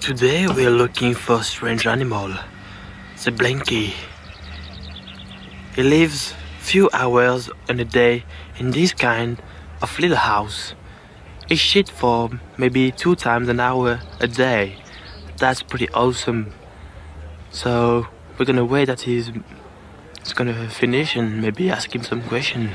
Today we are looking for a strange animal, the blankie. He lives few hours in a day in this kind of little house. He shit for maybe two times an hour a day. That's pretty awesome. So we're gonna wait that he's, he's gonna finish and maybe ask him some question.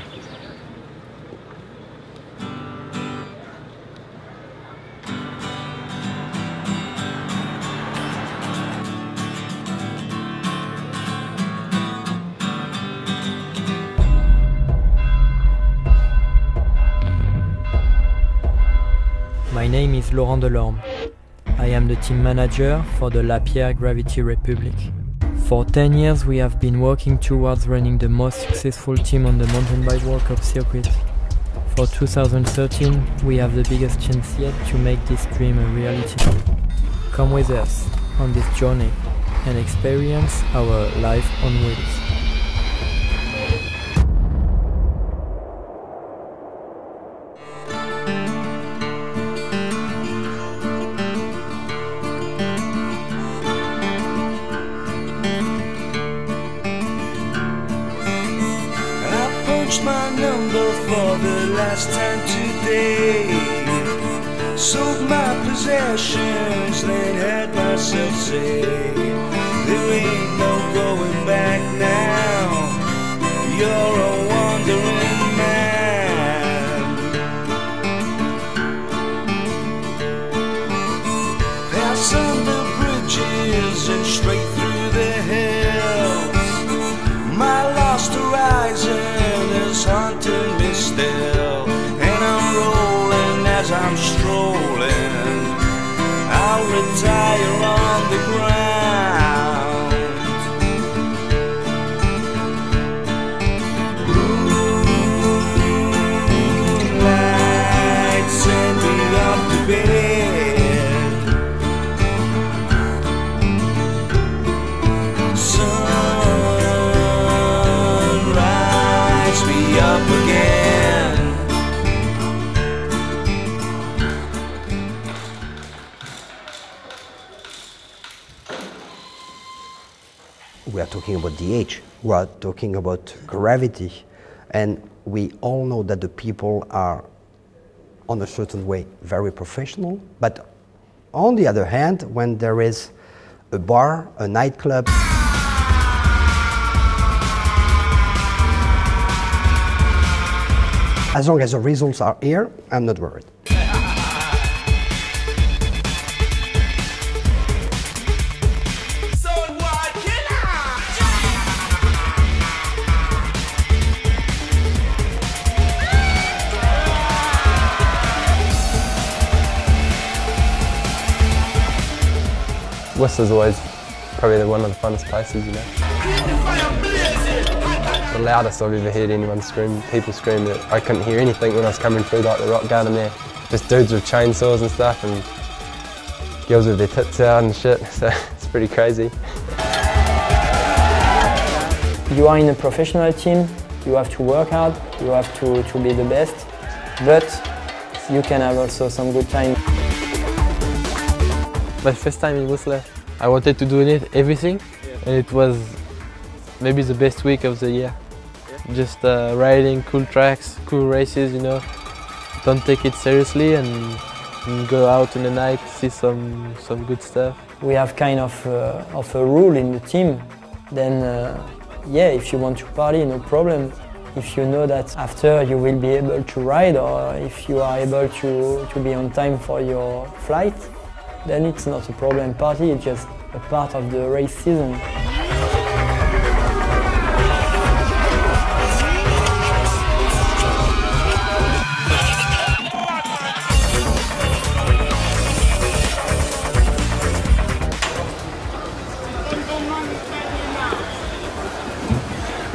Laurent Delorme. I am the team manager for the Lapierre Gravity Republic. For 10 years we have been working towards running the most successful team on the mountain bike World Cup circuit. For 2013 we have the biggest chance yet to make this dream a reality. Come with us on this journey and experience our life on wheels. Time today. Sold my possessions, then had myself say, DH, we are talking about gravity, and we all know that the people are, on a certain way, very professional. But on the other hand, when there is a bar, a nightclub, as long as the results are here, I'm not worried. Whistler's always probably one of the funnest places, you know. The loudest I've ever heard anyone scream, people scream that I couldn't hear anything when I was coming through like the rock garden there. Just dudes with chainsaws and stuff and girls with their tits out and shit, so it's pretty crazy. You are in a professional team, you have to work hard, you have to, to be the best, but you can have also some good time. My first time in Whistler. I wanted to do it everything, and it was maybe the best week of the year. Just uh, riding cool tracks, cool races, you know. Don't take it seriously and, and go out in the night, see some some good stuff. We have kind of, uh, of a rule in the team. Then, uh, yeah, if you want to party, no problem. If you know that after you will be able to ride or if you are able to, to be on time for your flight, then it's not a problem. Party it's just a part of the race season.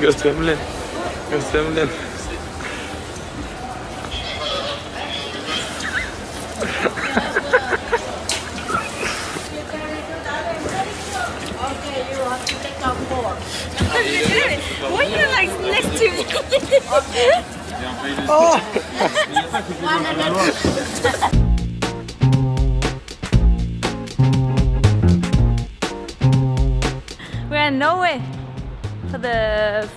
Gösteremlen. Gösteremlen. Oh. We're in Norway for the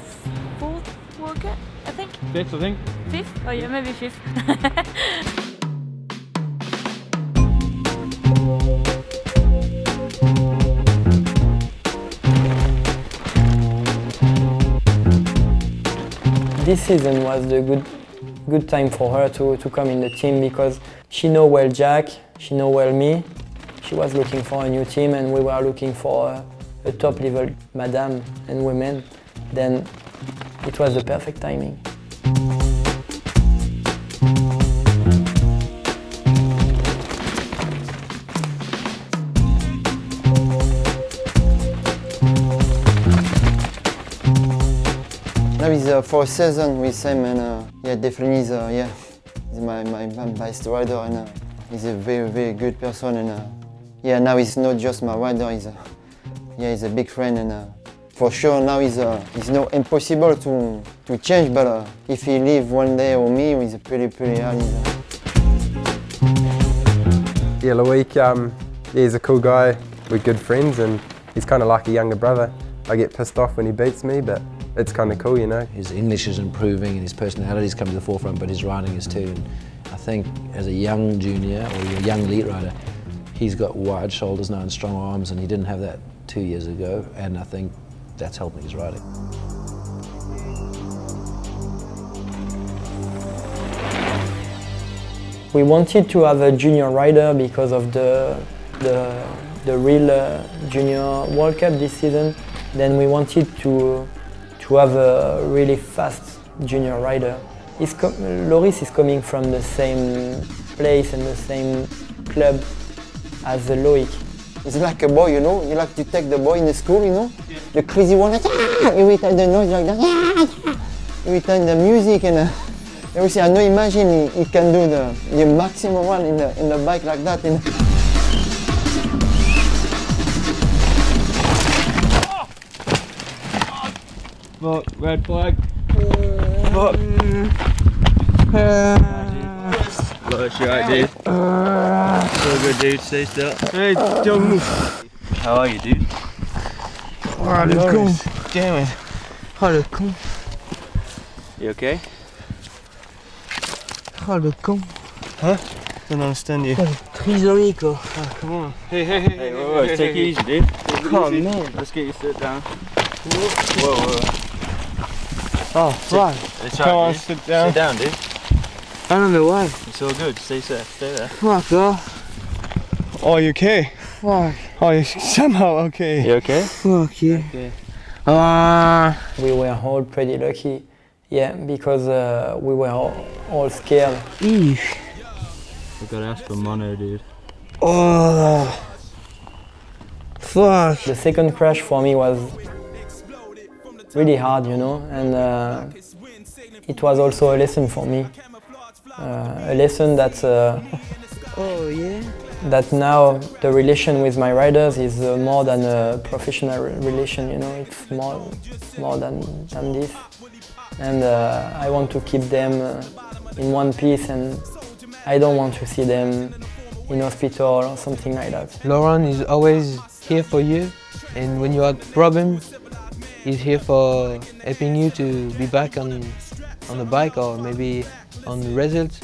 fourth workout, I think. Fifth, I think. Fifth? Oh yeah, maybe fifth. this season was the good good time for her to, to come in the team because she know well Jack, she know well me. She was looking for a new team and we were looking for a, a top level madam and women. Then it was the perfect timing. He's uh, for season with him and uh, yeah, definitely he's, uh, yeah, he's my, my, my best rider and uh, he's a very, very good person and uh, yeah, now he's not just my rider, he's a, yeah, he's a big friend and uh, for sure now he's, uh, he's not impossible to, to change, but uh, if he leave one day or me, he's pretty, pretty hard. Uh, Yeah, Loic, um, yeah, he's a cool guy. We're good friends and he's kind of like a younger brother. I get pissed off when he beats me, but it's kind of cool, you know. His English is improving and his personality's come to the forefront, but his riding is too. And I think as a young junior or a young lead rider, he's got wide shoulders now and strong arms, and he didn't have that two years ago. And I think that's helping his riding. We wanted to have a junior rider because of the, the, the real uh, junior World Cup this season. Then we wanted to, to have a really fast junior rider. Loris is coming from the same place and the same club as Loic. he's like a boy, you know, you like to take the boy in the school, you know, the crazy one, like, "Ah!" every time the noise like that, "Ah!" every time the music and uh, everything. I know imagine he, he can do the, the maximum one in the, in the bike like that. Fuck, red flag. Fuck. Look, you right, dude? So good, dude. Stay still. Hey, don't move. How are you, dude? Ah, le con. Damn it. Oh, le con. You okay? Oh, le con. Huh? Don't understand you. Trisomie, quoi. Oh, come on. Hey, hey, hey. Hey, whoa, whoa, take it easy, dude. Take it Oh, easy. man. Let's get you sit down. Whoa, whoa. Oh, fuck. It's Come right, on, dude. sit down. Sit down, dude. I don't know why. It's all good. Stay safe. Stay there. Fuck off. Oh, you okay? Fuck. Oh, you somehow okay. You okay? Fuck you. Okay. Ah. We were all pretty lucky, yeah, because uh, we were all, all scared. Eesh. We gotta ask for mono, dude. Oh. Fuck. The second crash for me was really hard, you know, and uh, it was also a lesson for me. Uh, a lesson that uh, Oh, yeah. that now the relation with my riders is uh, more than a professional relation, you know, it's more more than, than this. And uh, I want to keep them uh, in one piece and I don't want to see them in hospital or something like that. Laurent is always here for you, and when you have problems, he's here for helping you to be back on on the bike or maybe on the results.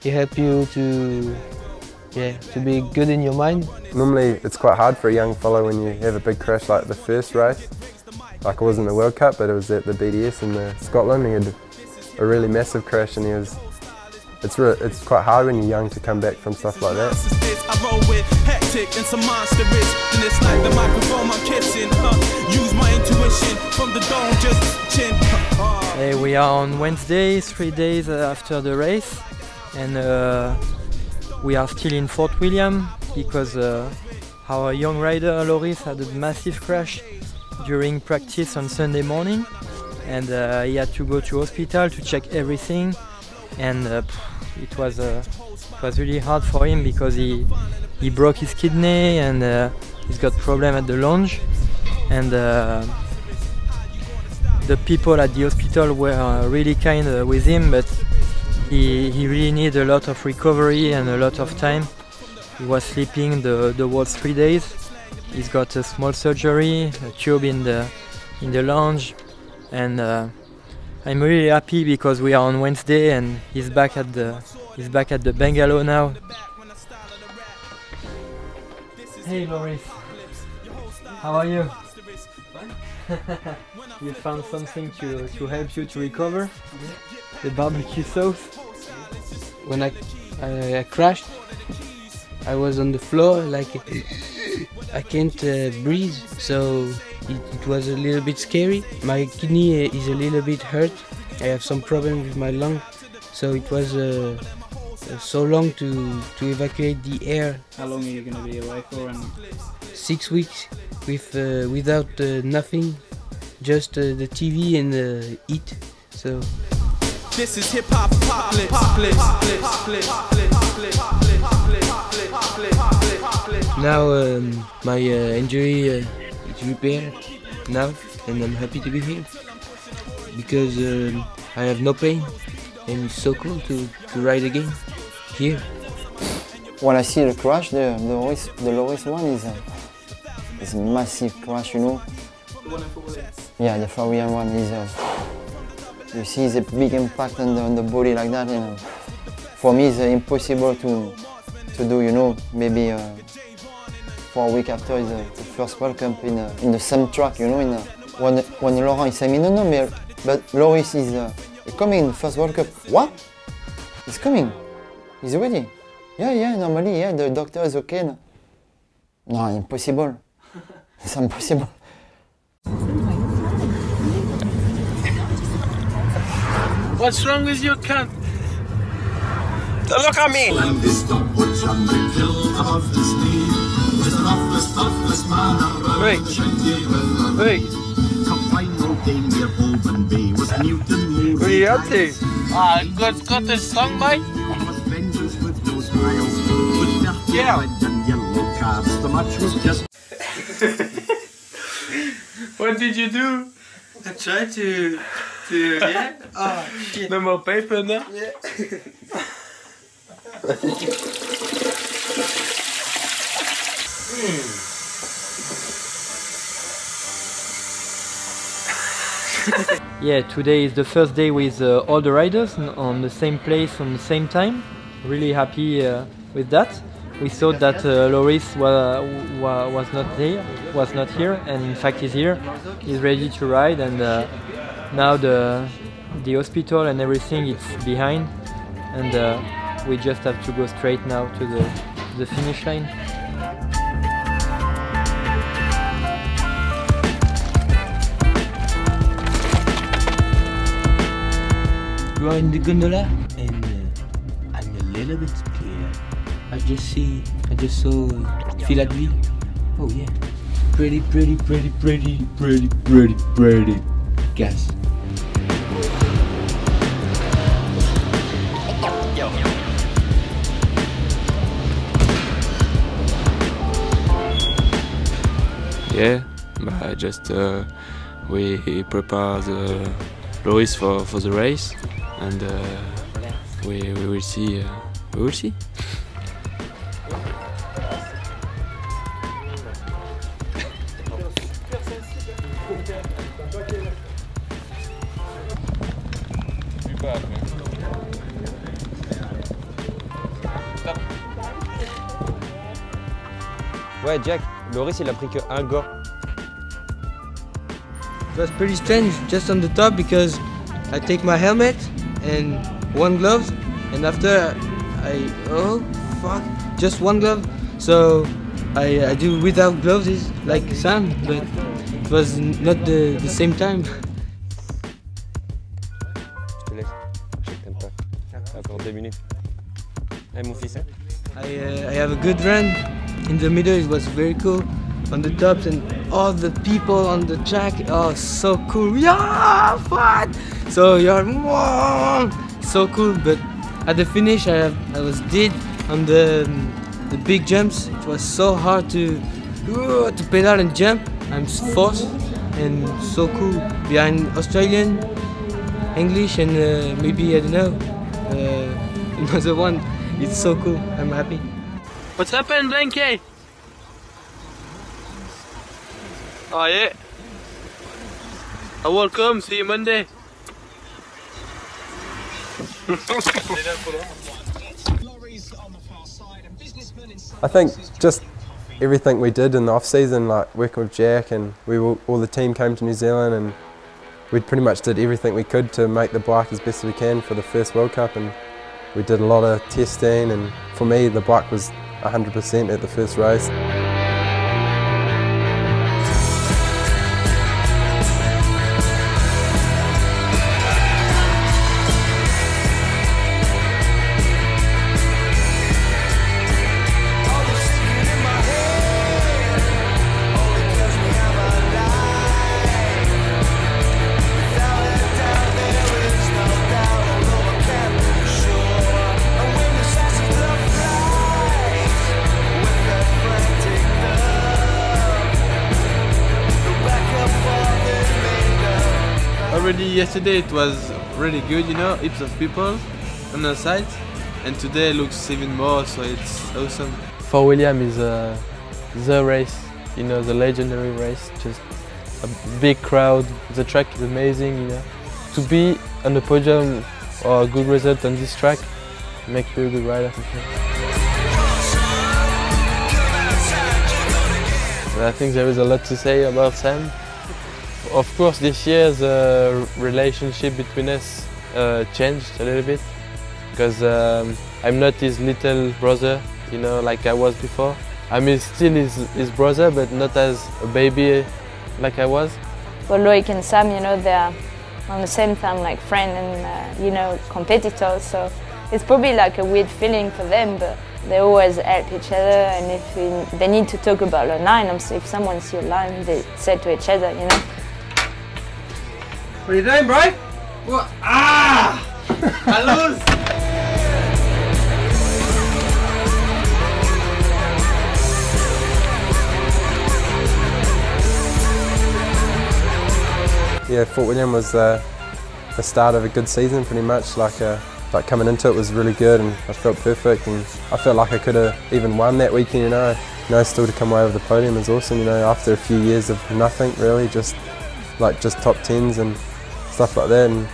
He help you to yeah to be good in your mind. Normally, it's quite hard for a young fellow when you have a big crash like the first race. Like it wasn't the World Cup, but it was at the BDS in Scotland. He had a really massive crash, and he was. It's re- it's quite hard when you're young to come back from stuff like that. I roll with hectic and some monster risk. And it's like the microphone I'm kissing. Huh? Use my intuition from the dome, just chin. Hey, we are on Wednesday, three days after the race, and uh, we are still in Fort William because uh, our young rider Loris had a massive crash during practice on Sunday morning, and uh, he had to go to hospital to check everything, and uh, it was uh, it was really hard for him because he he broke his kidney and uh, he's got problem at the lunge, and. Uh, the people at the hospital were uh, really kind uh, with him, but he, he really needed a lot of recovery and a lot of time. He was sleeping the, the whole three days, he's got a small surgery, a tube in the in the lunge, and uh, I'm really happy because we are on Wednesday and he's back at the he's back at the bungalow now. Hey Loris, how are you? you found something to, to help you to recover? The barbecue sauce? When I, I, I crashed, I was on the floor like I can't uh, breathe, so it, it, was a little bit scary. My kidney is a little bit hurt. I have some problem with my lung, so it was uh, so long to, to evacuate the air. How long are you going to be away for? And Six weeks with uh, without uh, nothing, just uh, the TV and uh, eat. So. This is hip hop poplin, poplin, Now um, my uh, injury uh, is repaired now, and I'm happy to be here because um, I have no pain, and it's so cool to, to ride again here. When I see the crash, the the Loris, the Loris one is a, is a massive crash, you know. Yeah, the Florian one is. A, you see the big impact on the, on the body like that, and for me it's uh, impossible to to do, you know, maybe uh, four weeks after is, the first World Cup in, uh, in the same track, you know, in, uh, when, when Laurent he said me, no, no, but, but Loris is uh, coming in the first World Cup. What? He's coming. He's ready. Yeah, yeah, normally, yeah, the doctor is okay. No, no impossible. it's impossible. What's wrong with your cat? Don't look at me! Wait. Wait. What are you up to? Ah, uh, got, got a song by? Yeah. what did you do? I tried to, to, yeah. Oh, shit. No more paper now? Yeah. yeah, today is the first day with uh, all the riders on the same place on the same time. Really happy uh, with that. We thought that uh, Loris wa wa was not there, was not here, and in fact he's here. He's ready to ride, and uh, now the the hospital and everything is behind, and uh, we just have to go straight now to the to the finish line. In the gondola, and uh, I'm a little bit scared. I just see, I just saw Philadelphia. Oh yeah, pretty, pretty, pretty, pretty, pretty, pretty, pretty. Gas. Yeah, but just uh, we prepare the Louis for, for the race and uh, we, we will see. Uh, we will see. Ouais, Jack, Loris il a pris que un gars. It was pretty strange just on the top because I take my helmet and one glove and after I oh fuck just one glove so I, I do without gloves is like Sam but it was not the, the same time. Je te laisse. Je t'aime pas. Encore deux minutes. Hey mon fils. I, uh, I have a good run. In the middle it was very cool. On the tops and all the people on the track. Oh so cool. Yeah fuck! So you're so cool but at the finish I, I was dead on the the big jumps. It was so hard to to pedal and jump. I'm forced and so cool behind Australian, English and uh, maybe I don't know uh, another one. It's so cool. I'm happy. What's happened, Blanky? Oh yeah. Oh, welcome. See you Monday. I think just everything we did in the off season, like working with Jack, and we all, all the team came to New Zealand, and we pretty much did everything we could to make the bike as best we can for the first World Cup, and we did a lot of testing, and for me the bike was 100% at the first race. Yesterday it was really good, you know, heaps of people on the site, and today looks even more, so it's awesome. Fort William is uh, the race, you know, the legendary race, just a big crowd, the track is amazing, you know. To be on the podium or a good result on this track, make you a good rider. I think there is a lot to say about Sam. Of course, this year the relationship between us uh, changed a little bit because um, I'm not his little brother, you know, like I was before. I'm his- still his, his brother, but not as a baby like I was. For Loic and Sam, you know, they're on the same time like friend and, uh, you know, competitors. So it's probably like a weird feeling for them, but they always help each other. And if we, they need to talk about a line, if someone see a line, they say to each other, you know. What are you doing, bro? What? Ah! I lose! Yeah, Fort William was uh, the start of a good season pretty much. Like, uh, like coming into it was really good and I felt perfect and I felt like I could have even won that weekend, you know. You know, still to come away with the podium is awesome, you know, after a few years of nothing really, just like just top tens and stuff like that and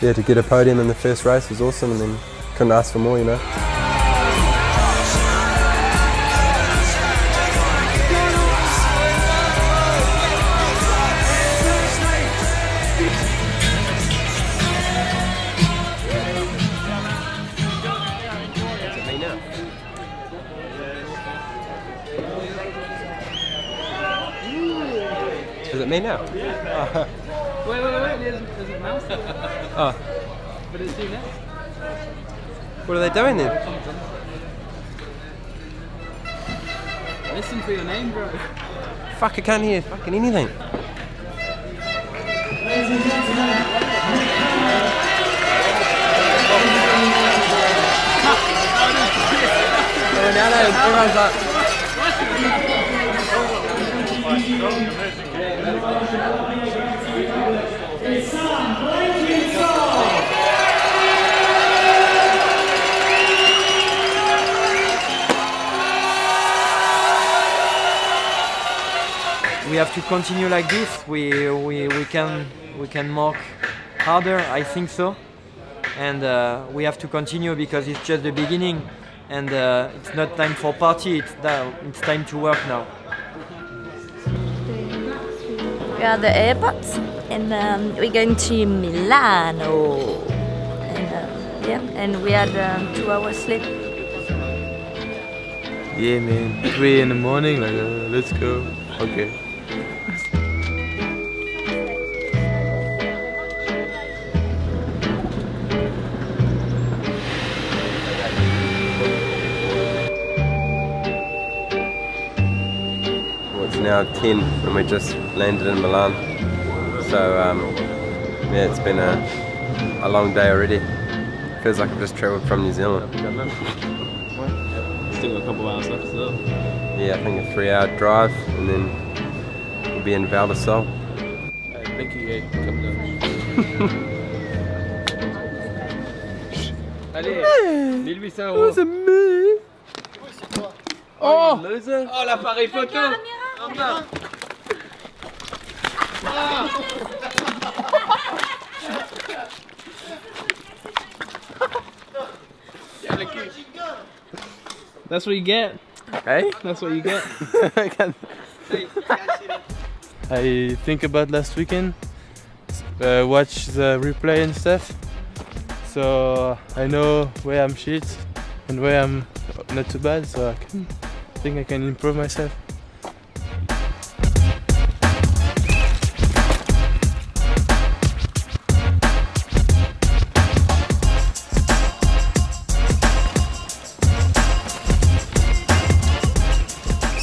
yeah, to get a podium in the first race was awesome and then couldn't ask for more, you know. Is it me now? Oh. Oh. But it's you next. What are they doing then? Listen for your name, bro. Fuck, I can't hear fucking anything. Oh, now that everyone's like. We have to continue like this. We we, we can we can work harder. I think so, and uh, we have to continue because it's just the beginning, and uh, it's not time for party. It's now it's time to work now. We are the airport, and um, we're going to Milano. And uh, yeah, and we had um, two hours sleep. Yeah, man, three in the morning, like, uh, let's go. Okay. Now 10 and we just landed in Milan. So, um, yeah, it's been a, a long day already. Feels like I've just travelled from New Zealand. Still got a couple hours left still. Yeah, I think a three hour drive and then we'll be in Val di Sol. Thank you, yeah, come down. Allez, 1800 euros. c'est me. Oh loser. Oh l'appareil photo Oh non That's what you get. Hey? That's what you get. I think about last weekend, uh, watch the replay and stuff. So I know where I'm shit and where I'm not too bad. So I can think I can improve myself.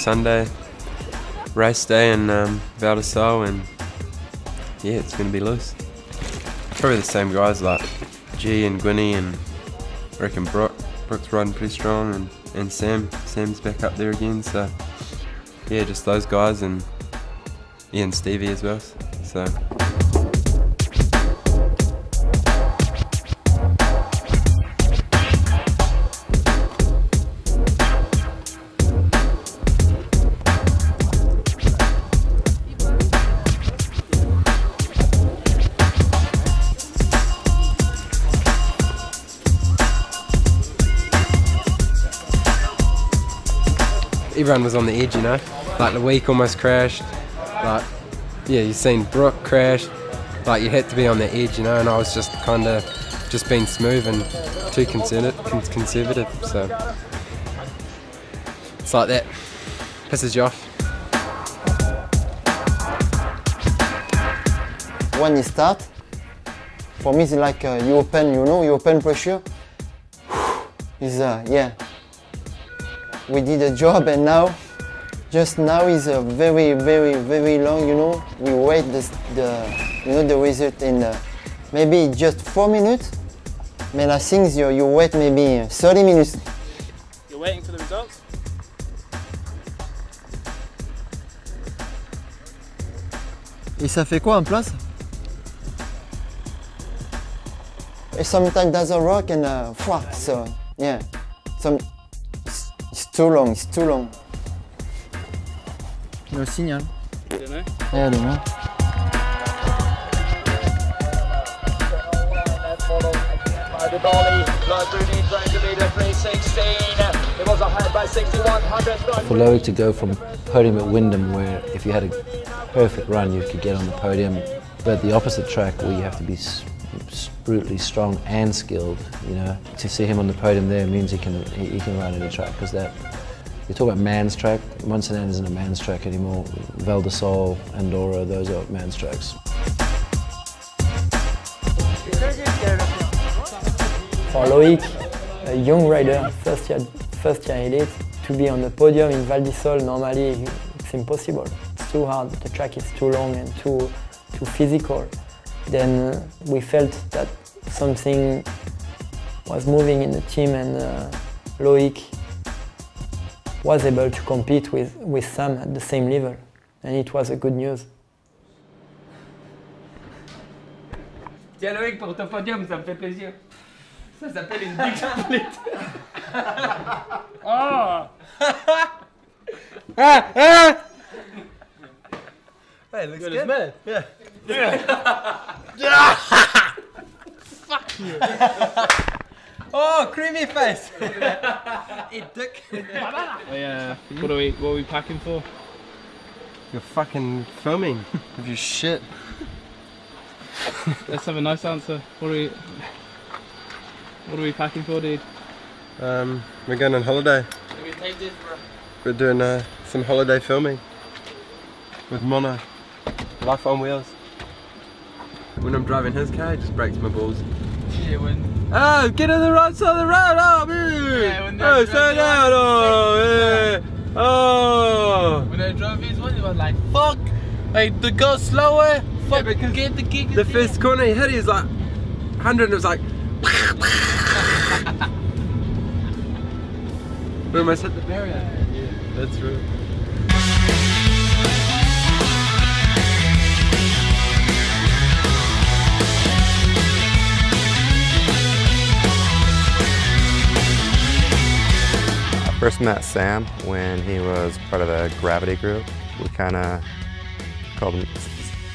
Sunday, race day in um, Val di and yeah, it's going to be loose. Probably the same guys like G and Gwynny, and I reckon Brook. Brook's riding pretty strong, and, and Sam. Sam's back up there again, so yeah, just those guys, and yeah, and Stevie as well. So. Everyone was on the edge, you know. Like the week almost crashed. Like, yeah, you've seen Brook crash. Like you had to be on the edge, you know. And I was just kind of just being smooth and too conservative. conservative. So it's like that. Pisses you off. When you start, for me it's like uh, you open, you know, you open pressure. Is uh, yeah, we did a job and now just now is a very very very long you know we wait this, the you know the result in uh, maybe just four minutes but I think you, you wait maybe 30 minutes You're waiting for the results? Et ça fait quoi en place It sometimes doesn't work and uh, fuck, so yeah. Some, it's, it's too long, it's too long. Le signal. I don't know. I don't know. For Loic to go from podium at Wyndham, where if you had a perfect run, you could get on the podium, but the opposite track where you have to be s- s- brutally strong and skilled, you know, to see him on the podium there means he can he, can run any track because that. You talk about man's track. Mont-Sainte-Anne isn't a man's track anymore. Val Sole, Andorra, those are man's tracks. For Loic, a young rider, first year, first year elite, to be on the podium in Val di Sole, normally it's impossible. It's too hard, the track is too long and too, too physical. Then we felt that something was moving in the team and uh, Loic was able to compete with, with Sam at the same level. And it was a good news. Tiens Loïc pour ton podium, ça me fait plaisir. Ça s'appelle une big split. oh Ah! Ah! Hey, it looks Good good. as mad. Yeah. Yeah. Fuck you. oh, creamy face. Eat dick. Oh, yeah. What are we? What are we packing for? You're fucking filming with your shit. Let's have a nice answer. What are we? What are we packing for, dude? Um, we're going on holiday. We're doing uh, some holiday filming with Mono. Life on wheels. When I'm driving his car, it just breaks my balls. Yeah, when. Oh, get on the right side of the road! Oh, man! Yeah, when oh, they're slow driving down! Oh, yeah! Oh! When I drove his one, it was like, fuck! Like, the go slower! Fuck, get the gig. The first corner he hit, he was like 100 and it was like. we almost hit the barrier. Yeah, that's true. First met Sam when he was part of the Gravity group. We kind of called him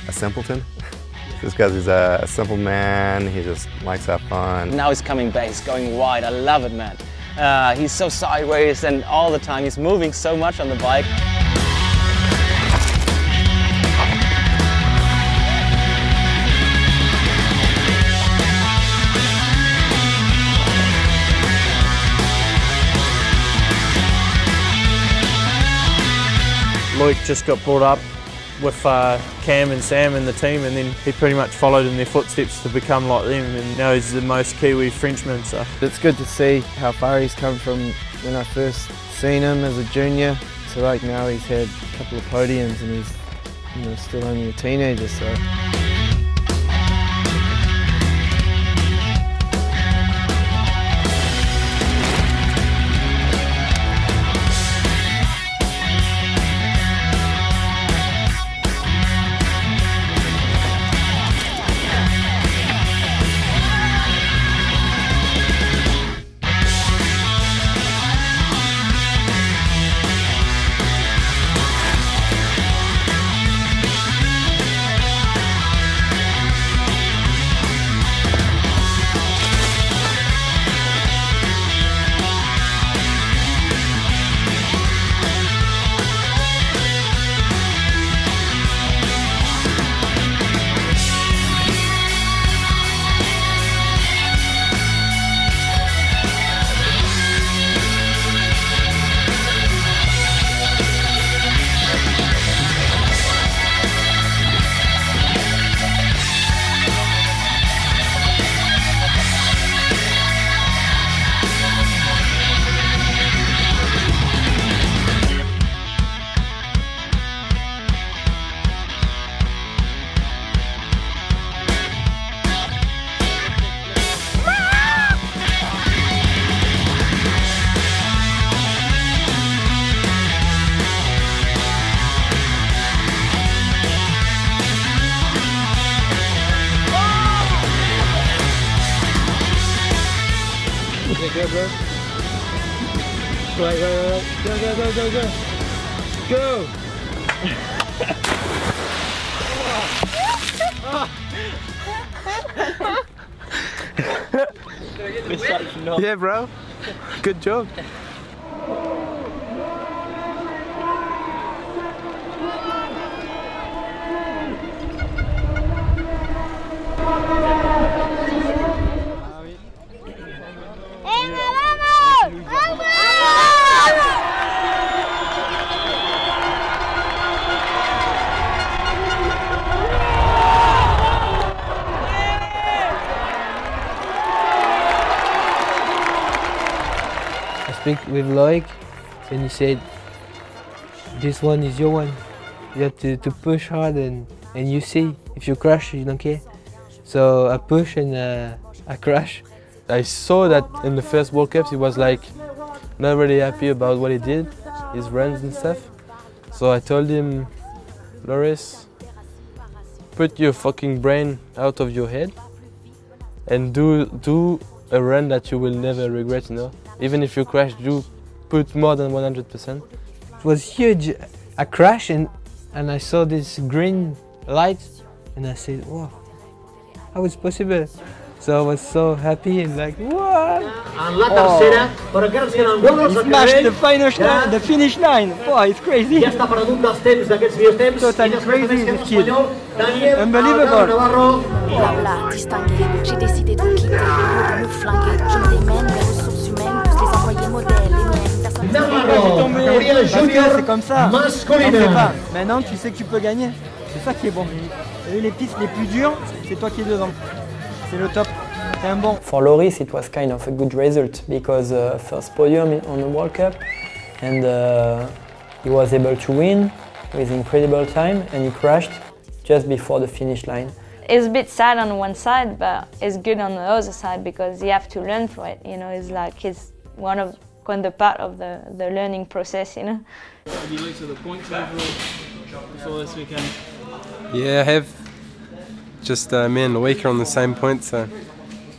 a simpleton. just because he's a, simple man, he just likes to have fun. Now he's coming back, he's going wide, I love it man. Uh, he's so sideways and all the time he's moving so much on the bike. Luke just got brought up with uh, Cam and Sam and the team and then he pretty much followed in their footsteps to become like them and now he's the most Kiwi Frenchman so. It's good to see how far he's come from when I first seen him as a junior to like now he's had a couple of podiums and he's you know still only a teenager so. Bro. Good job. I speak with Loic and he said, this one is your one. You have to, to push hard and, and you see, if you crash, you don't care. So I push and uh, I crash. I saw that in the first World Cups he was like not really happy about what he did, his runs and stuff. So I told him, Loris, put your fucking brain out of your head and do do a run that you will never regret, you know. Even if you crash, do put more than 100%. It was huge. I crashed and, and I saw this green light and I said, wow, how is possible? So I was so happy and like, what? En la tercera, però encara ens queden molts He smashed the finish line, the finish line. Boy, it's crazy. Ja està perdut dels temps d'aquests millors temps. Totally crazy, this kid. Daniel Unbelievable. Navarro. Blabla, j'ai décidé de quitter, de nous flinguer. Je me démène, que c'est comme ça. Pas. Maintenant, tu sais que tu peux gagner. C'est ça qui est bon. Et les pistes les plus dures, c'est toi qui es dedans. C'est le top. T'es un bon. For Loris, it was kind of a good result because uh, first podium on the World Cup, and uh, he was able to win with incredible time, and he crashed just before the finish line. It's a bit sad on one side, but it's good on the other side because you have to learn from it. You know, it's like it's one of kind of part of the, the learning process. You know. Have you looked at the points overall before this weekend? Yeah, I have. Just uh, me and Loic are on the same point, so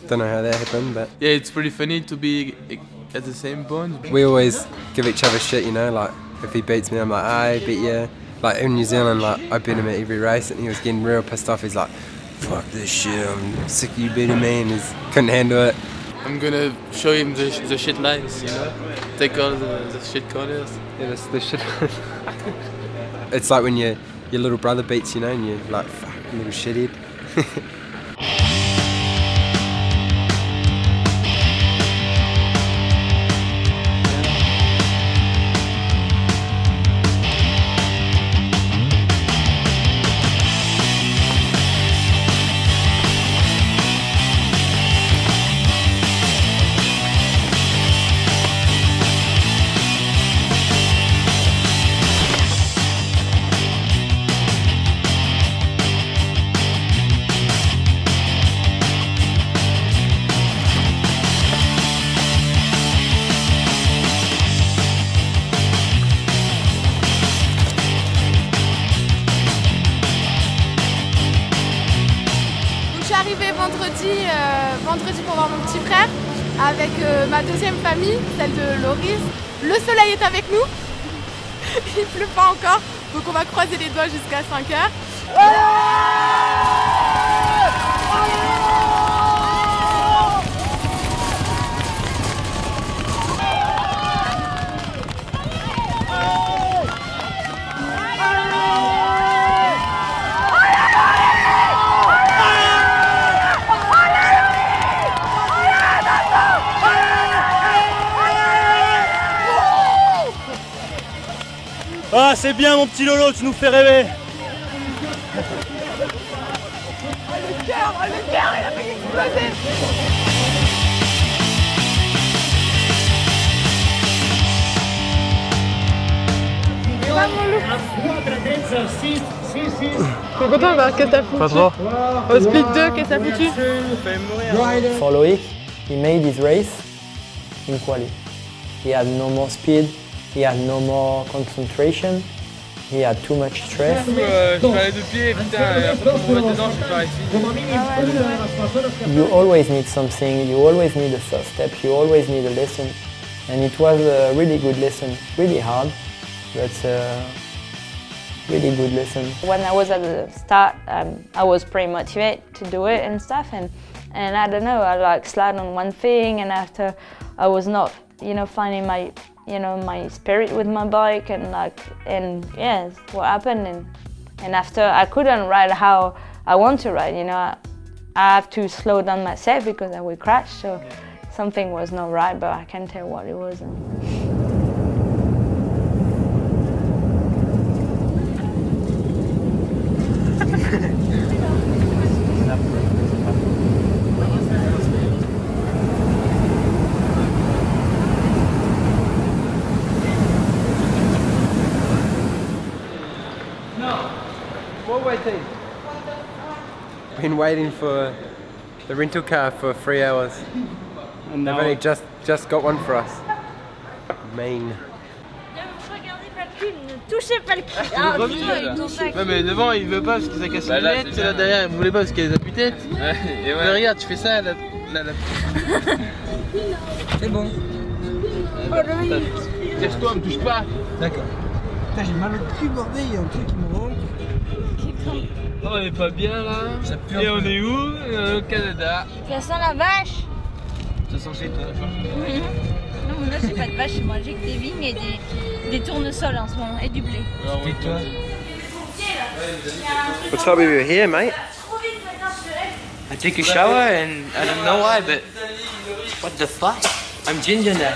don't know how that happened, but Yeah, it's pretty funny to be at the same point. we always give each other shit, you know. Like if he beats me, I'm like, I beat you. Like in New Zealand, like I beat him at every race, and he was getting real pissed off. He's like, "Fuck this shit! I'm sick of you beating me," and he couldn't handle it. I'm gonna show him the, the shit lines, you know? Take all the, the shit corners. Yeah, that's the shit. it's like when your your little brother beats you, know, and you're like, "Fuck, little shithead." va croiser les doigts jusqu'à 5 heures. Ah, c'est bien mon petit Lolo, tu nous fais rêver. Le cœur, le cœur, il a fait exploser T'es content bah, Qu'est-ce que t'as foutu. Au split 2, qu'est-ce que t'as foutu For Loic, he made his race in quali. He had no more speed, he had no more concentration, he had too much stress. Je parlais de pied, putain, et après pour me mettre dedans, je suis pas ici. You always need something, you always need a first step, you always need a lesson. And it was a really good lesson, really hard, but a really good lesson. When I was at the start, um, I was pretty motivated to do it and stuff, and and I don't know, I like slide on one thing, and after I was not, you know, finding my, you know, my spirit with my bike, and like, and yeah, what happened, and and after I couldn't ride how I want to ride, you know, I, I have to slow down myself because I will crash, so something was not right, but I can't tell what it was. More waiting. Been waiting for the rental car for three hours. And They've now- only just just got one for us. Main. Ne touchez pas le cul. Ah, refuse, putain, il touche Ouais, mais devant il veut pas parce que ça casse Bah, les là, lunettes, c'est c'est là bien. derrière, il voulait pas parce qu'il y a des appuis-têtes. Ouais, et ouais. Mais regarde, tu fais ça là. là, là. C'est bon. Casse-toi, me touche pas. D'accord. Putain, j'ai mal au cul, bordel, il y a un truc qui me rentre. Oh, on est pas bien là. pue un Et on est où Euh, Au Canada. Ça sent la vache. Ça sent chez toi. Non, mais là, j'ai pas de vache chez moi. J'ai que des vignes et des, des tournesols en ce moment et du blé. Et toi What time are you here, mate? I took a shower and I don't know why, but what the fuck? I'm ginger now.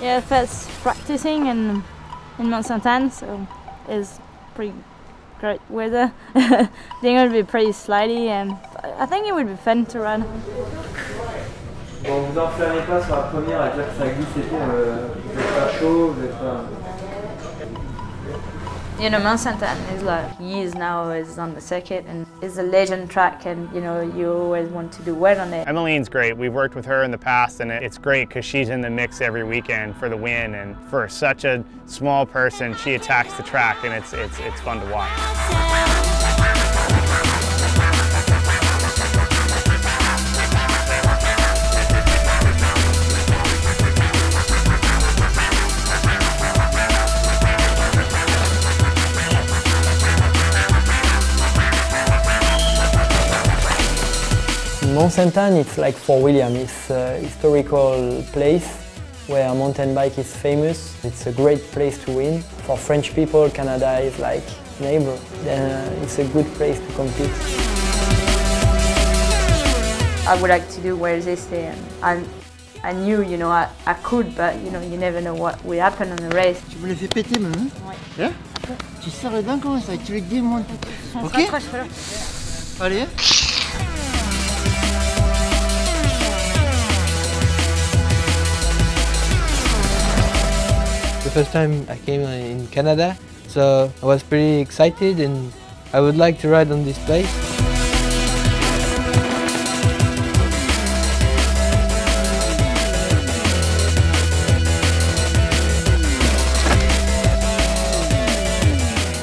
Yeah, first practicing in in Mont Saint Anne, so it's pretty great weather. I think it would be pretty slidey, and I think it would be fun to run. Bon, vous pas sur la première que ça glisse et tout, euh, vous êtes pas chaud, vous êtes pas... You know, Anne is like years now is on the circuit, and it's a legend track, and you know you always want to do well on it. Emmeline's great. We've worked with her in the past, and it's great because she's in the mix every weekend for the win. And for such a small person, she attacks the track, and it's it's it's fun to watch. Mont-Sainte-Anne, it's like Fort William. It's a historical place where mountain bike is famous. It's a great place to win. For French people, Canada is like neighbor. Then uh, it's a good place to compete. I would like to do where they stay and I, I knew, you know, I, I could, but you know, you never know what will happen on the race. Tu me les fais péter maintenant Ouais. Hein Tu serres les dents comment ça Tu les démontes On Ok se. Allez The first time I came in Canada, so I was pretty excited and I would like to ride on this place.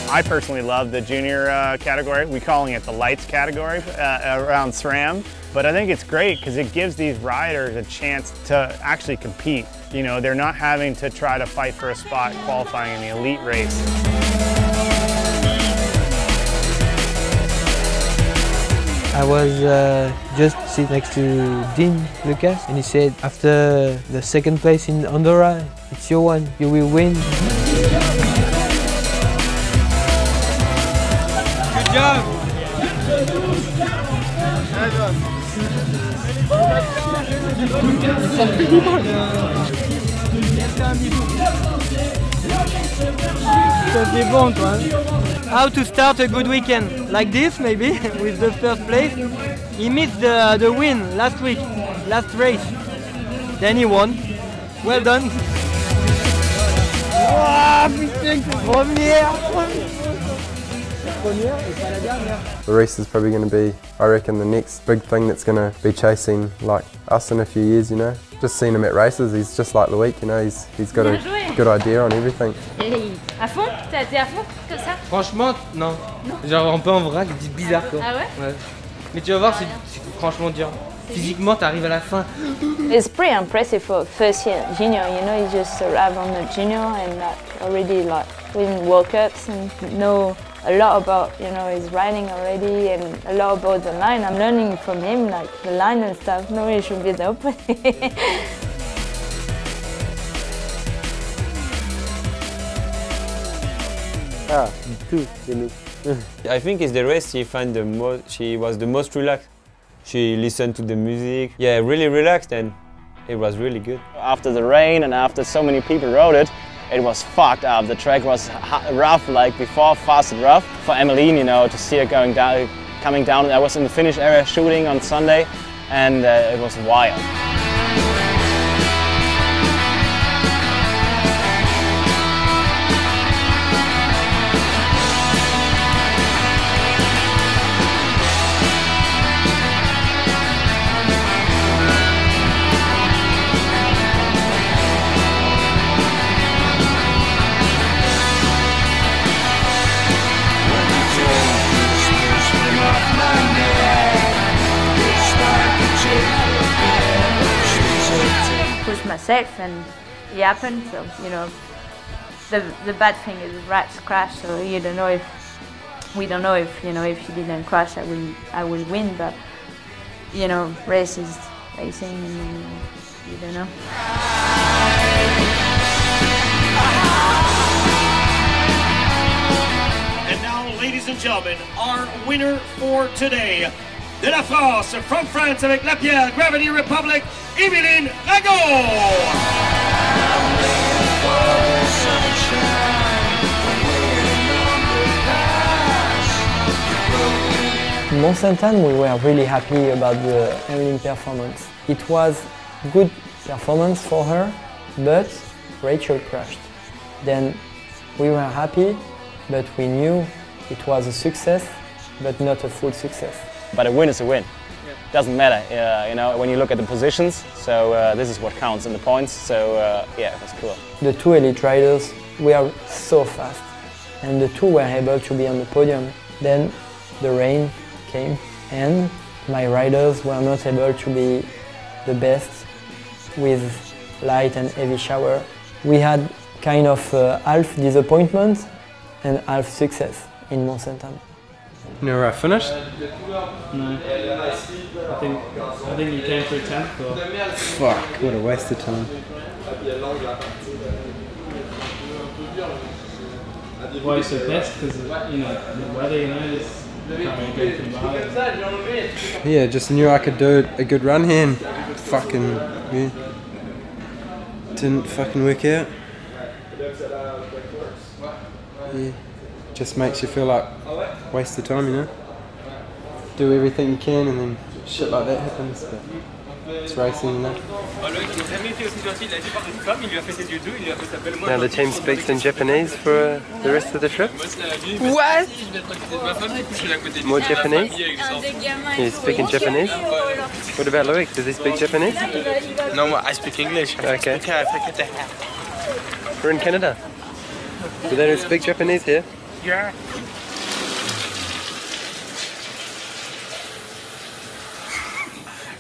I personally love the junior uh, category. We're calling it the lights category uh, around SRAM. But I think it's great because it gives these riders a chance to actually compete. You know, they're not having to try to fight for a spot qualifying in the elite race. I was uh, just sitting next to Dean Lucas and he said after the second place in Andorra, it's your one, you will win. Good job. How to start a good weekend? Like this maybe, with the first place. He missed the, the win last week, last race. Then he won. Well done. Putain, Première et pas la dernière. The race is probably going to be, I reckon, the next big thing that's going to be chasing like us in a few years, you know. Just seen him at races, he's just like Loic, you know, he's, he's got Bien a joué. good idea on everything. Et à fond T'as été à fond comme ça Franchement, non. non. Genre un peu en vrac, c'est bizarre quoi. Ah ouais ouais. Mais tu vas voir, c'est c'est franchement dur. Physiquement, t'arrives à la fin. It's pretty impressive for first year junior, you know, you just arrive on the junior and like already like win World Cups and know a lot about, you know, his riding already and a lot about the line. I'm learning from him, like the line and stuff. No, it should be the opposite. Ah, tout, c'est nous. I think it's the rest she find the most. She was the most relaxed. She listened to the music. Yeah, really relaxed, and it was really good. After the rain and after so many people rode it, it was fucked up. The track was rough like before, fast and rough. For Emmeline, you know, to see her going down, coming down. I was in the finish area shooting on Sunday, and uh, it was wild. And it happened. So you know, the the bad thing is rats crash. So you don't know if we don't know if you know if she didn't crash, I will I will win. But you know, race is racing, and you don't know. And now, ladies and gentlemen, our winner for today, de la France, from France avec Lapierre Gravity Republic, Emmeline Ragot. In Mont-Sainte-Anne, we were really happy about the Emmeline performance. It was good performance for her, but Rachel crashed. Then we were happy, but we knew it was a success, but not a full success. But a win is a win. Doesn't matter, uh, you know, when you look at the positions. So uh, this is what counts in the points. So uh, yeah, it was cool. The two elite riders were so fast, and the two were able to be on the podium. Then the rain came, and my riders were not able to be the best with light and heavy shower. We had kind of uh, half disappointment and half success in Mont-Sainte-Anne. Where I finished? No. I think I think you came through tenth or. Fuck, what a waste of time. Why so best? Because you know the weather. You know, it's can't from Bali. Yeah, just knew I could do a good run here and fucking, yeah. Didn't fucking work out. Yeah, just makes you feel like waste of time, you know? Do everything you can and then shit like that happens, but it's racing, you know? Now the team speaks in Japanese for uh, the rest of the trip. What? More Japanese? You speak in Japanese? What about Loic? Does he speak Japanese? No, I speak English. Okay. We're in Canada. Do they don't speak Japanese here? Yeah.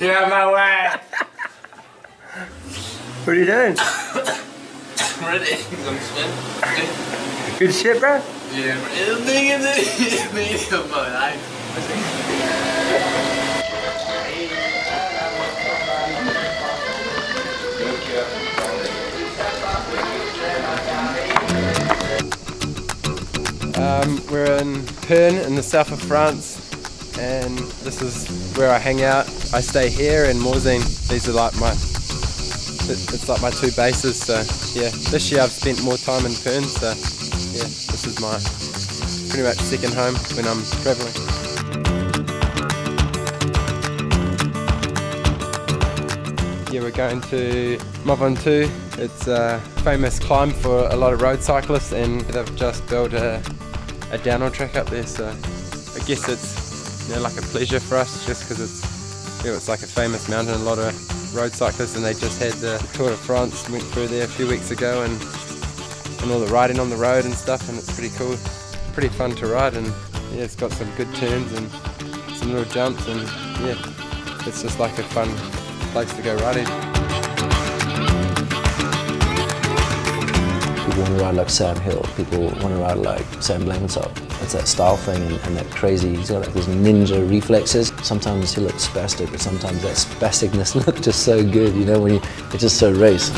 You're on my way. What are you doing? Ready? Gonna swim? Good shit, bro. Yeah, bro. It's big in the medium of my life. Um, we're in Pern in the south of France and this is where I hang out. I stay here in Morzine. These are like my, it's like my two bases. So yeah, this year I've spent more time in Pern. So yeah, this is my pretty much second home when I'm traveling. Yeah, we're going to Mont. It's a famous climb for a lot of road cyclists and they've just built a, a downhill track up there so I guess it's you know, like a pleasure for us just because it's you know, it's like a famous mountain a lot of road cyclists and they just had the Tour de France went through there a few weeks ago and and all the riding on the road and stuff and it's pretty cool pretty fun to ride and yeah it's got some good turns and some little jumps and yeah it's just like a fun place to go riding. People want to ride like Sam Hill. People want to ride like Sam Blenkinsop. It's that style thing and, and that crazy, he's got like those ninja reflexes. Sometimes he looks spastic, but sometimes that spasticness looks just so good, you know, when you, it's just so race.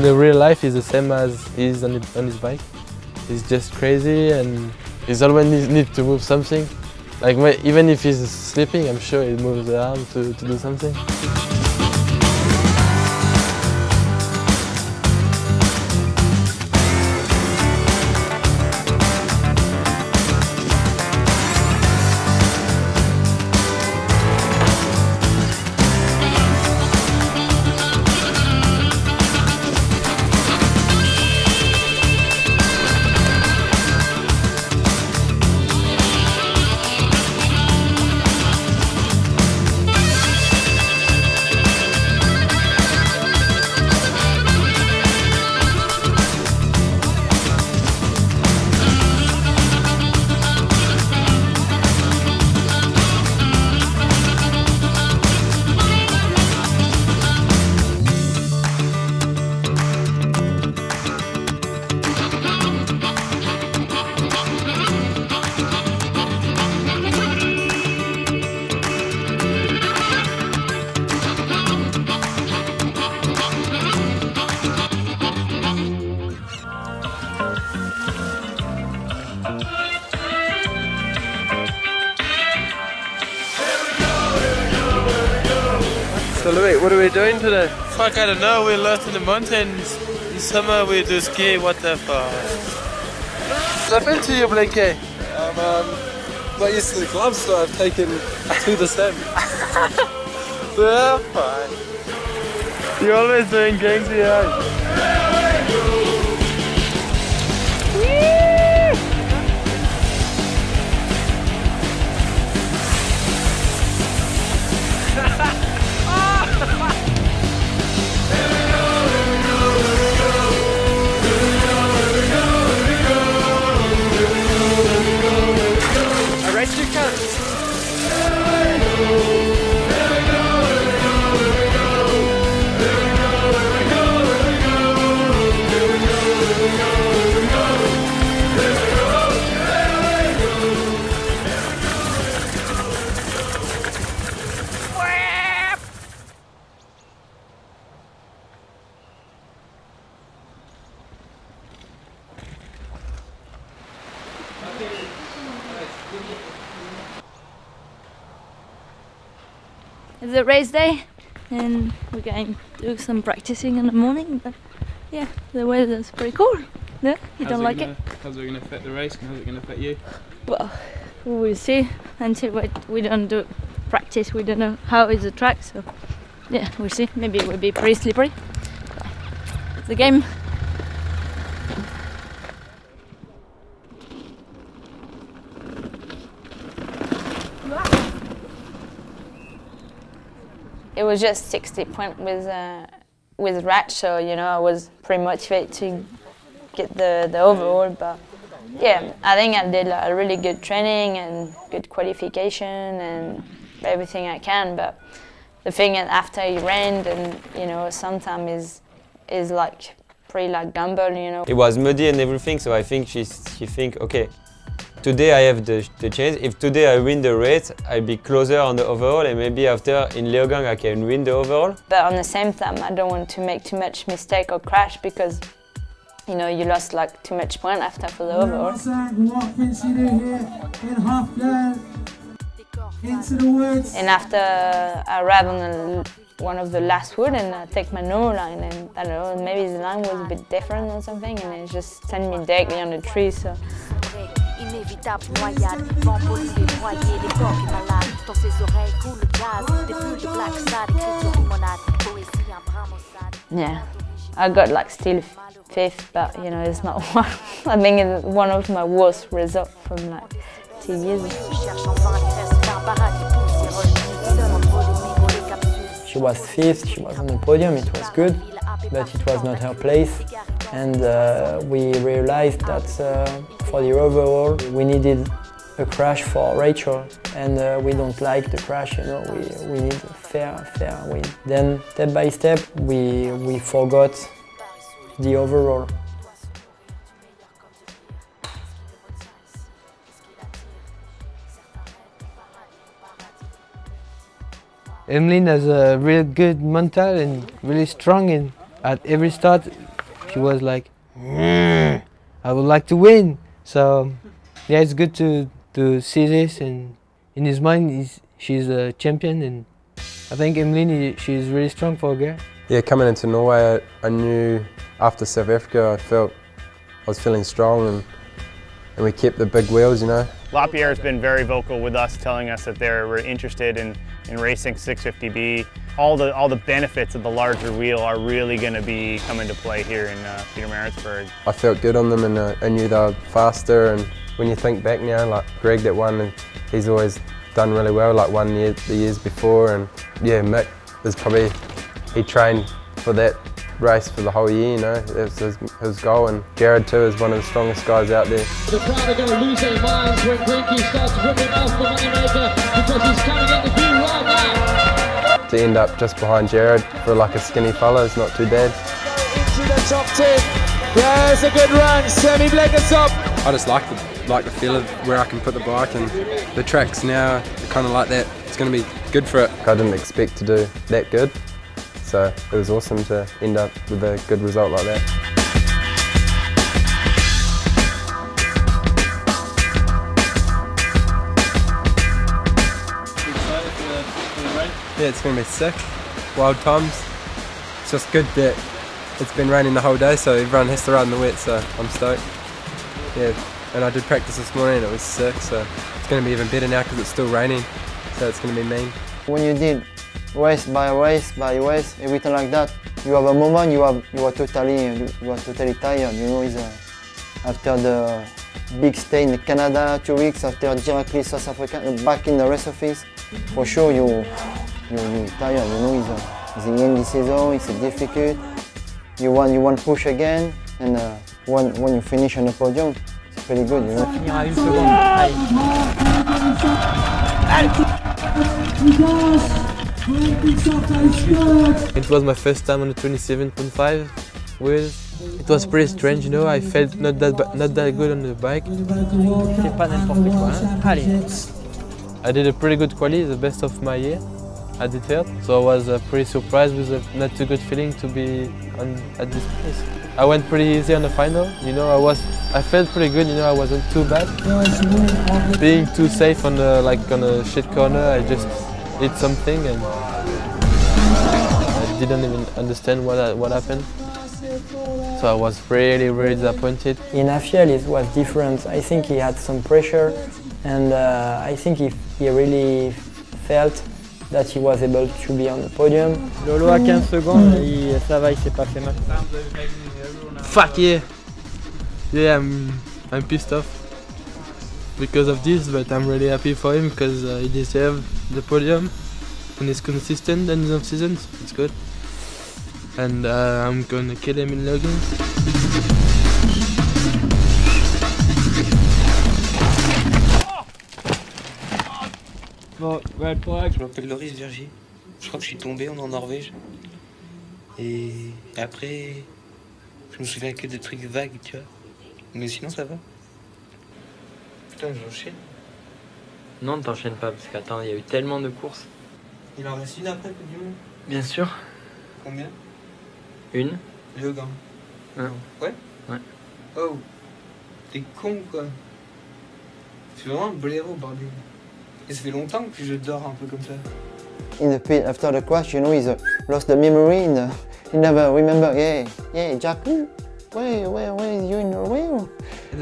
In the real life he's the same as he is on, on his bike. He's just crazy and he's always need, need to move something. Like even if he's sleeping, I'm sure he moves the arm to, to do something. We doing today? Fuck, I don't know. We're lost in the mountains. In summer we do ski, what the fuck. Nothing to you, Blinky. I'm um, not used to the gloves, so I've taken to the stem. Yeah, fine. You're always doing gangs behind. It's day and we're going to do some practicing in the morning but yeah the weather's pretty cool. Yeah you How's don't like gonna, it? How's it going to affect the race and how's it going to affect you? well we'll see. Until we, we don't do practice we don't know how is the track so yeah we'll see. Maybe it will be pretty slippery. It's the game was just 60 point with uh, with Ratch, so you know I was pretty motivated to get the, the overall. But yeah, I think I did like, a really good training and good qualification and everything I can. But the thing is, after he ran, and you know sometimes is is like pretty like gamble, you know. It was muddy and everything, so I think she she think okay. Today I have the, the chance. If today I win the race, I'll be closer on the overall, and maybe after in Leogang I can win the overall. But on the same time, I don't want to make too much mistake or crash because, you know, you lost like too much point after for the overall. What can she do here in half length? Into the woods. And after I arrive on the, one of the last wood and I take my no line and I don't know, maybe the line was a bit different or something and it just sent me directly on the tree. So Inévitable noyade, vent pollué, noyé, les corps qui malades. Dans ses oreilles coule le gaz, des bulles de black sad, écriture limonade, poésie, un brin maussade. yeah, I got like still fifth, but you know, it's not one. I think it's one of my worst results from like two years. Cherche en vain les restes d'un paradis poussiéreux, seul entre les micros, les capsules. She was fifth, she was on the podium, it was good, but it was not her place. And uh, we realized that uh, for the overall, we needed a crash for Rachel, and uh, we don't like the crash, you know, we, we need a fair, fair win. Then, step by step, we, we forgot the overall. Emmeline has a real good mental and really strong and at every start she was like "Mm, I would like to win so yeah it's good to to see this and in his mind he's, she's a champion and I think Emmeline i- she's really strong for a girl. Yeah, coming into Norway, I, I knew after South Africa, I felt I was feeling strong and, and we kept the big wheels, you know. Lapierre has been very vocal with us, telling us that they were interested in, in racing 650B. All the, all the benefits of the larger wheel are really going to be coming to play here in uh, Pietermaritzburg. I felt good on them and uh, I knew they were faster and when you think back now, like Greg that won, and he's always done really well, like one year, the years before and yeah, Mick was probably, he trained for that race for the whole year, you know, it was his, his goal and Jared too is one of the strongest guys out there. The crowd are going to lose their minds when Grinky starts ripping off the moneymaker because he's coming into view right now. To end up just behind Jared for like a skinny fella is not too bad. Into the top 10. Yeah, it's a good run. Sammy Blackett's up. I just like the like the feel of where I can put the bike and the tracks now are kind of like that. It's going to be good for it. I didn't expect to do that good, so it was awesome to end up with a good result like that. Yeah, it's to be sick. Wild times. It's just good that it's been raining the whole day, so everyone has to ride in the wet, so I'm stoked. Yeah, and I did practice this morning and it was sick, so it's going to be even better now because it's still raining, so it's going to be mean. When you did race by race by race, everything like that, you have a moment you have you are totally you are totally tired. You know, is uh, after the big stay in Canada, two weeks after directly South Africa, back in the rest of it, for sure you you you tired. You know, it's, uh, it's the end of the season. It's difficult. You want you want to push again, and uh, when when you finish on the podium, it's pretty good. You know. Finira une seconde. Allez. It was my first time on the 27.5 wheels. It was pretty strange, you know. I felt not that ba- not that good on the bike. C'est pas n'importe quoi. hein. Allez. I did a pretty good quali, the best of my year. I did third, so I was uh, pretty surprised with a not too good feeling to be on, at this place. I went pretty easy on the final, you know. I was, I felt pretty good, you know. I wasn't too bad. Being too safe on the like on a shit corner, I just hit something and I didn't even understand what what happened. So I was really really disappointed. In Afiel it was different. I think he had some pressure and uh, I think he, he really felt that he was able to be on the podium. Lolo à 15 secondes, il- ça va, il s'est pas fait mal. Fuck yeah! Yeah, I'm, I'm pissed off because of this, but I'm really happy for him because uh, he deserved the podium and he's consistent in the season, so it's good. And uh, I'm gonna kill him in Logan. Bon, red flag. Je m'appelle Loris Vergier. Je crois que je suis tombé, on est en Norvège. Et après, je me souviens que des trucs vagues, tu vois. Mais sinon, ça va. Putain, j'enchaîne. Non, ne t'enchaîne pas, parce qu'attends, il y a eu tellement de courses. Il en reste une après, du Monde Bien sûr. Combien? Une. Le gant. Ouais? Ouais. Oh, t'es con quoi. C'est vraiment un blaireau, bordel. Et ça fait longtemps que je dors un peu comme ça. In the pit after the crash, you know, he's uh, lost the memory. In the, he never remember. Yeah, yeah, Jack. Where, where, where is you in Norway?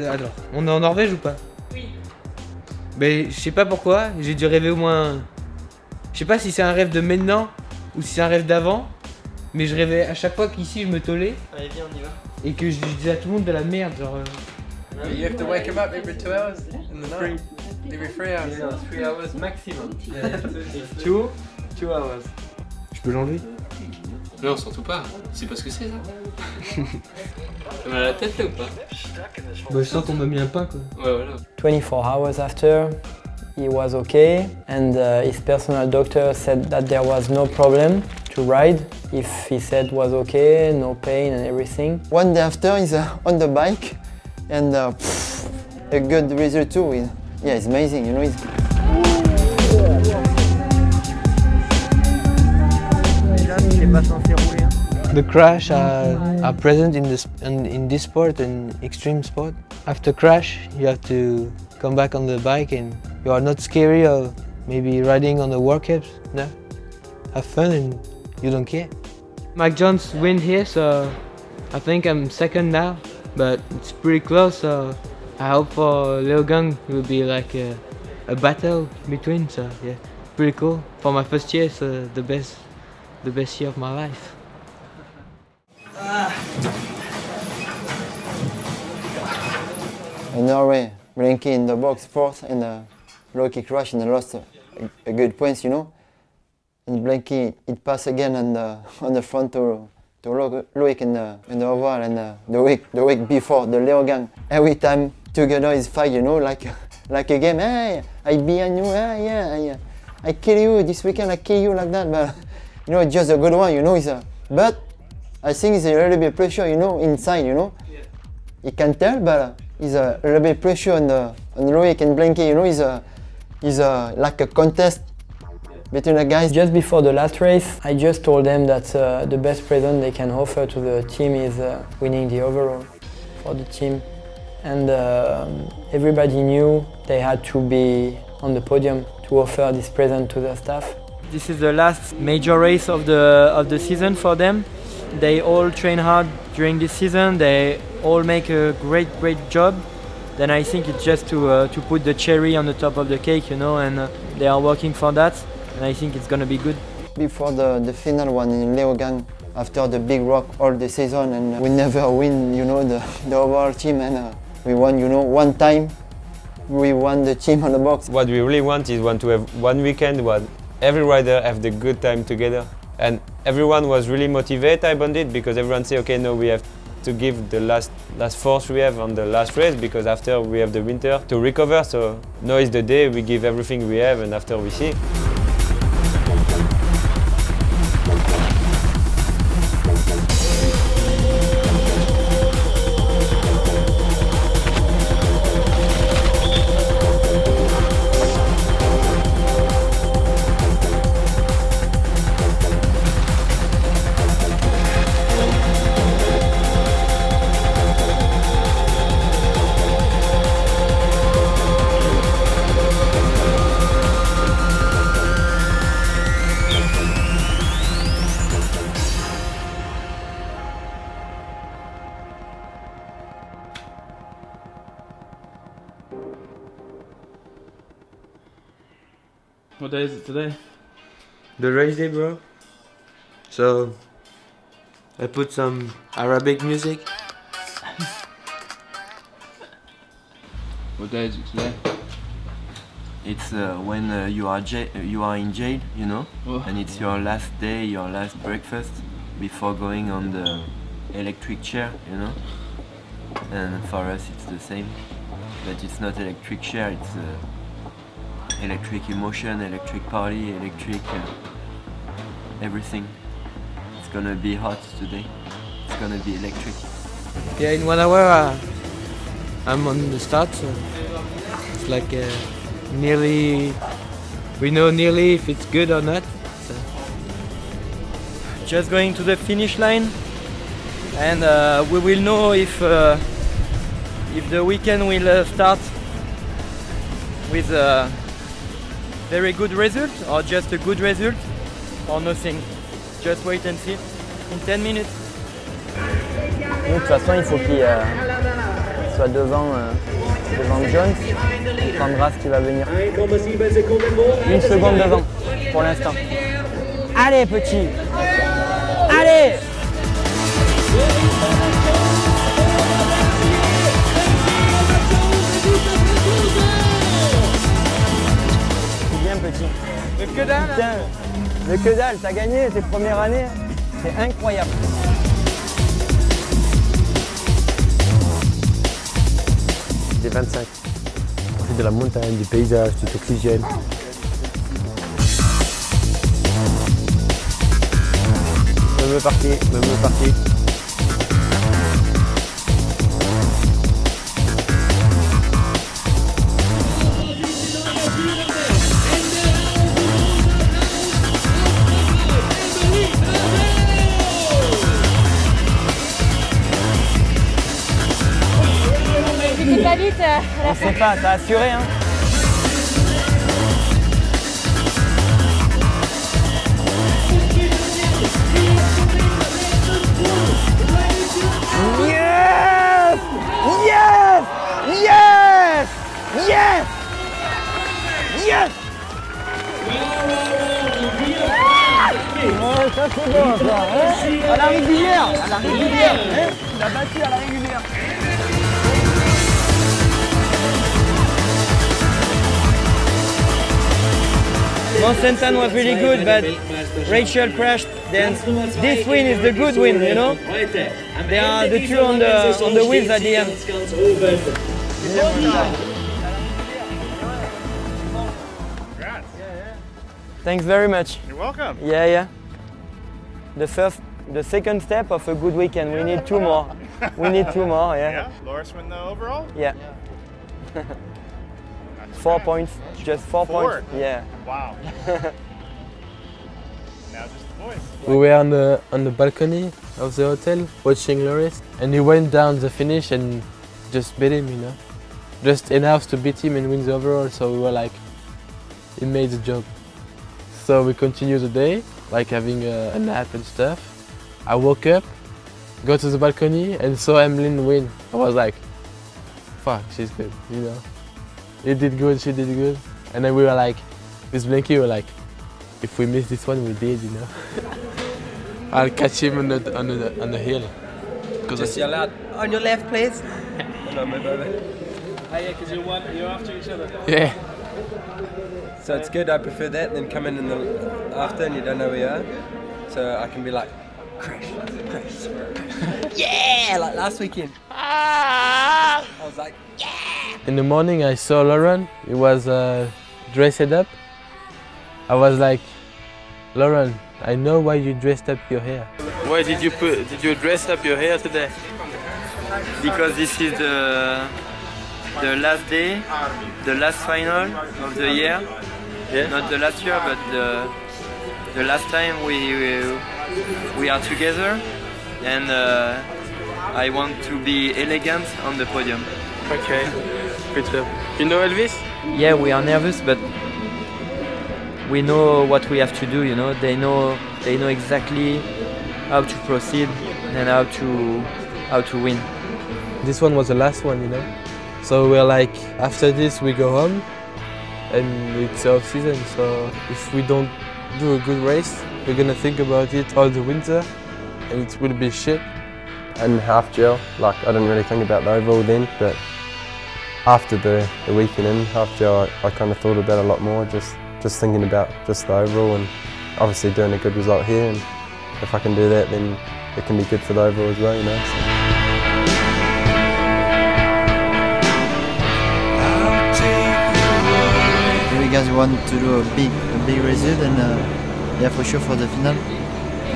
Alors, on est en Norvège ou pas? Oui. Mais je sais pas pourquoi, j'ai dû rêver au moins. Je sais pas si c'est un rêve de maintenant ou si c'est un rêve d'avant, mais je rêvais à chaque fois qu'ici je me tolais Allez, viens, on y va. et que je disais à tout le monde de la merde, genre. euh, You have to wake him up every two hours in the night. Every three hours. Yeah, three hours maximum. Two, two hours. Je peux l'enlever? Non, surtout pas. C'est pas ce que c'est ça T'as mal à la tête là ou pas? Bah, je sens qu'on m'a mis un pain quoi. Ouais, voilà. 24 hours after, he was okay, and uh, his personal doctor said that there was no problem to ride if he said was okay, no pain and everything. One day after, he's uh, on the bike, and uh, pff, a good result too. He- yeah, it's amazing. You know, he's Il est pas censé rouler. hein. The crash are, are present in this in, in this sport and extreme sport. After crash, you have to come back on the bike and you are not scary or maybe riding on the work caps. No, have fun and you don't care. Mike Jones win here, so I think I'm second now, but it's pretty close. So I hope for Leogang will be like a, a battle between. So yeah, pretty cool for my first year. So the best, the best year of my life. in Norway, Blinky in the box fourth, and uh, Loki crash and lost a, a good points. You know, and Blinky it passed again on the on the front to to Lo- Loic in the in the oval, and uh, the week the week before the Leogang. Every time together is fight. You know, like like a game. Hey, I behind you. Hey, yeah, I, uh, I kill you this weekend. I kill you like that. But you know, just a good one. You know, it's a but I think it's a little bit pressure. You know, inside. You know, you can tell, but uh, it's a little bit pressure on the on Loic and Blinky. You know, it's a it's a like a contest between the guys. Just before the last race, I just told them that uh, the best present they can offer to the team is uh, winning the overall for the team. And um, everybody knew they had to be on the podium to offer this present to the staff. This is the last major race of the of the season for them. They all train hard during this season. They all make a great great job. Then I think it's just to uh, to put the cherry on the top of the cake, you know, and uh, they are working for that. And I think it's gonna be good. Before the, the final one in Leogang, after the big rock all the season, and we never win, you know, the, the overall team, and uh, we won, you know, one time. We won the team on the box. What we really want is want to have one weekend where every rider have the good time together. And everyone was really motivated about it because everyone say, okay, no, we have to give the last last force we have on the last race because after we have the winter to recover. So now is the day we give everything we have, and after we see. Today? The race day, bro. So I put some Arabic music. What day is it today? It's uh, when uh, you are ja- you are in jail, you know, Oh. and it's your last day, your last breakfast before going on the electric chair, you know. And for us, it's the same, but it's not electric chair. It's uh, electric emotion, electric party, electric uh, everything. It's gonna be hot today. It's gonna be electric. Yeah, in one hour uh, I'm on the start. So it's like uh, nearly, we know nearly if it's good or not. So. Just going to the finish line, and uh, we will know if uh, if the weekend will uh, start with a very good result or just a good result or nothing? Just wait and see in 10 minutes. De toute façon, il faut qu'il euh, soit devant, euh, devant Jones. Qui va venir? Une seconde devant, pour l'instant. Allez, petit Allez C'est. Le que dalle Putain, le que dalle, t'as gagné tes premières années. C'est incroyable. Des 25. On fait de la montagne, du paysage, du oxygène. Même parti, même parti. On sait pas, t'as assuré, hein. Yes! Yes! Yes! Yes! Yes! Ouais, ça c'est bon ça, hein. À la régulière, à la régulière, hein. Tu l'as battu à la régulière. Mont-Sainte-Anne was really good, but Rachel crashed. Then this win is the good win, you know. They are the two on the on the wheels at the end. Thanks very much. You're welcome. Yeah, yeah. The first, the second step of a good weekend. We need two more. We need two more. Yeah. Yeah, Loris win the overall? Yeah. four points. Just four, Four? points. Yeah. Wow. now just the boys. We were on the on the balcony of the hotel watching Loris, and he went down the finish and just beat him, you know, just enough to beat him and win the overall. So we were like, he made the job. So we continued the day, like having a, a nap and stuff. I woke up, go to the balcony, and saw Emmeline win. I was like, fuck, she's good, you know. He did good, she did good, and then we were like, with Blinky, we were like, if we miss this one, we did, you know. I'll catch him on the on the on the hill. Just yell out, on your left, please. no, my bad. Oh yeah, because you're one, you're after each other. Yeah. So it's good. I prefer that than coming in the after and you don't know where you are. So I can be like, crash, crash, crash. yeah, like last weekend. I was like, In the morning, I saw Lauren. He was uh, dressed up. I was like, Lauren, I know why you dressed up your hair. Why did you put? Did you dress up your hair today? because this is the the last day, the last final of the year. Yeah. Not the last year, but the the last time we we, we are together, and uh, I want to be elegant on the podium. Okay, good job. You know Elvis? Yeah, we are nervous, but we know what we have to do. You know, they know they know exactly how to proceed and how to how to win. This one was the last one, you know. So we're like, after this we go home, and it's off season. So if we don't do a good race, we're gonna think about it all the winter, and it will be shit. And half gel, like I didn't really think about the overall then, but after the, the weekend in after I, I kind of thought about it a lot more, just just thinking about just the overall and obviously doing a good result here. And if I can do that, then it can be good for the overall as well, you know. So. We guys want to do a big, a big result, and uh, yeah, for sure for the final.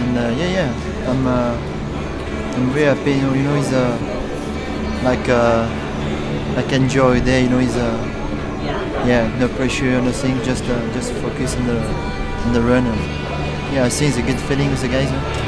And uh, yeah, yeah, I'm, uh, I'm very happy. You know, you know, it's uh, like, uh, like enjoy there. You know, it's uh, yeah, no pressure, nothing. Just, uh, just focus on the, on the run. And, yeah, I think it's a good feeling with the guys. Man.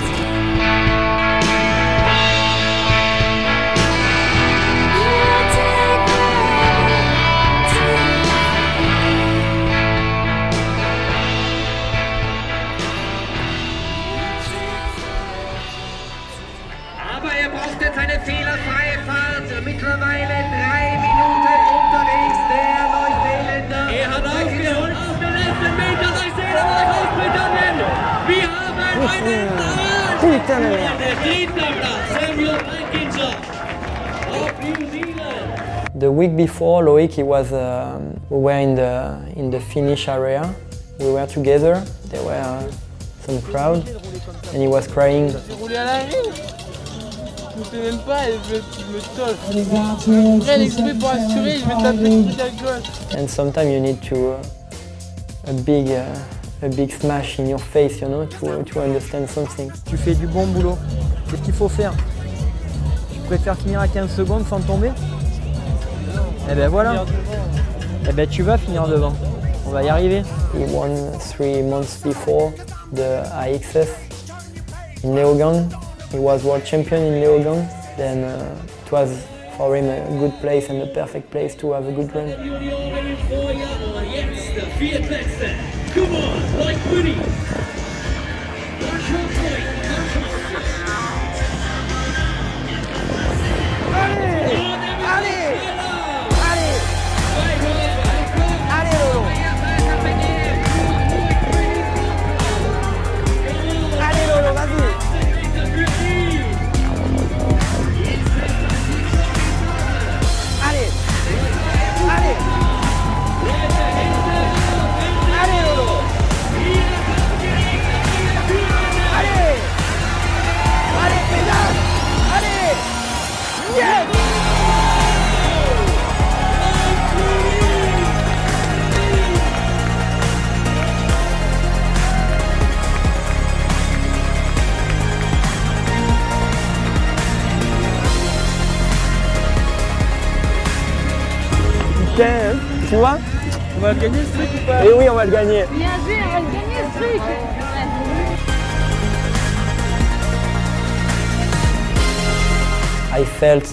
Week before, Loic, he was, um, we were in the in the finish area. We were together. There were uh, some crowd, and he was crying. Je je, je je. And sometimes you need to uh, a big uh, a big smash in your face, you know, to to understand something. Tu fais du bon boulot. Qu'est-ce qu'il faut faire? Tu préfères finir à 15 secondes sans tomber? Eh ben voilà. Eh ben tu vas finir devant. On va y arriver. He won three months before the IXF in Leogang. He was world champion in Leogang. Then uh, it was for him a good place and a perfect place to have a good run. Come on, like Woody.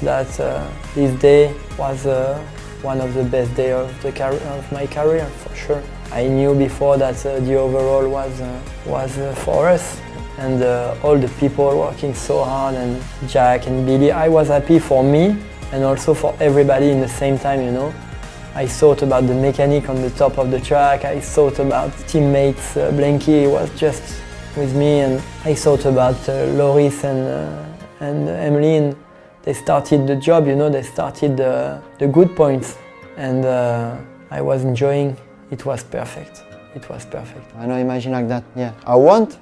That uh, this day was uh, one of the best days of, the of my career, for sure. I knew before that uh, the overall was, uh, was uh, for us and uh, all the people working so hard and Jack and Billy. I was happy for me and also for everybody in the same time, you know. I thought about the mechanic on the top of the track. I thought about teammates. Uh, Blanky was just with me, and I thought about uh, Loris and uh, and Emmeline. They started the job, you know. They started the, the good points, and uh, I was enjoying. It was perfect. It was perfect. I know imagine like that. Yeah, I want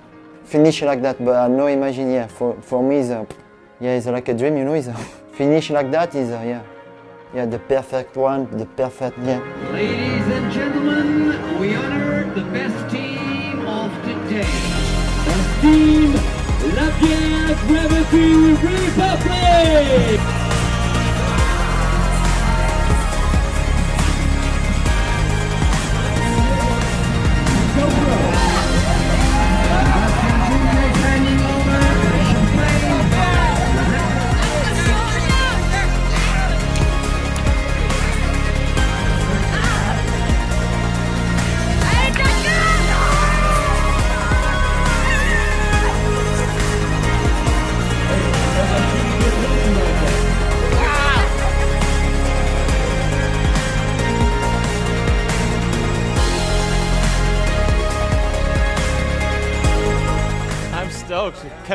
finish like that, but I no imagine, yeah, for, for me, it's, uh, yeah, it's like a dream, you know, it's, a, finish like that is, a, yeah, yeah, the perfect one, the perfect, yeah. Ladies and gentlemen, we honor the best team of the day. The team Lapierre Gravity Republic!